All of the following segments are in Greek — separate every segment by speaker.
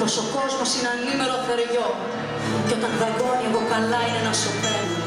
Speaker 1: πως ο κόσμος είναι ανήμερο θεριό. Και όταν δαγκώνει εγώ καλά είναι να σωπαίνω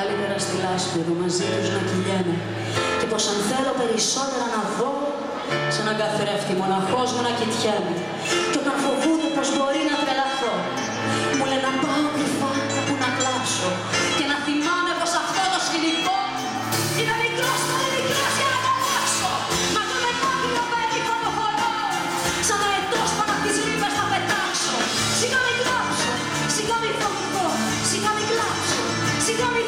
Speaker 1: Καλύτερα στη λάσπη εδώ μαζί τους να κυλιέμαι. Και πως αν θέλω περισσότερα να δω, σε έναν καθρέφτη μοναχός μου να κοιτιέμαι. Και όταν φοβούνται πως μπορεί να τρελαθώ, μου λένε να πάω κρυφά κάπου να κλάψω. Και να θυμάμαι πως αυτό το σκηνικό είναι μικρός, πολύ μικρός για να το αλλάξω. Μα εγώ με μάγριο περήφανο χωρώ, σαν αετός πάνω απ' τις λύπες θα πετάξω. Σιγά μην κλάψω, σιγά μην φοβηθώ, σιγά μην κλάψω, σιγά μην